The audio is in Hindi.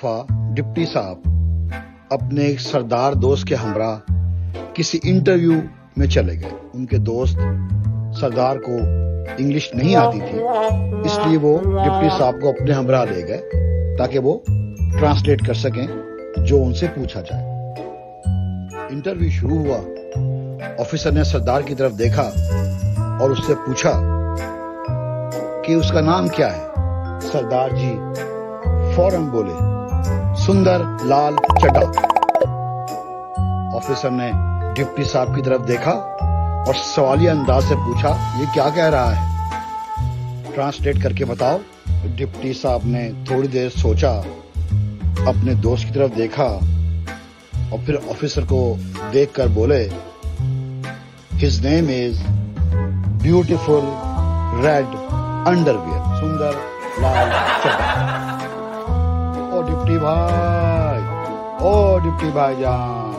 दफ़ा डिप्टी साहब, अपने एक सरदार दोस्त के हमरा किसी इंटरव्यू में चले गए। उनके दोस्त सरदार को इंग्लिश नहीं आती थी, इसलिए वो डिप्टी साहब को अपने हमरा ले गए, ताकि वो ट्रांसलेट कर सकें जो उनसे पूछा जाए। इंटरव्यू शुरू हुआ। ऑफिसर ने सरदार की तरफ़ देखा और उससे पूछा कि उसका नाम क्या है? सरदार जी फ़ौरन बोले, सुंदर, लाल चड्डा ऑफिसर ने डिप्टी साहब की तरफ़ देखा और सवालिया अंदाज से पूछा, ये क्या कह रहा है? ट्रांसलेट करके बताओ। डिप्टी साहब ने थोड़ी देर सोचा, अपने दोस्त की तरफ़ देखा और फिर ऑफिसर को देखकर बोले his name is beautiful red underwear सुंदर, लाल चड्डा 바이. 어렵게 봐야.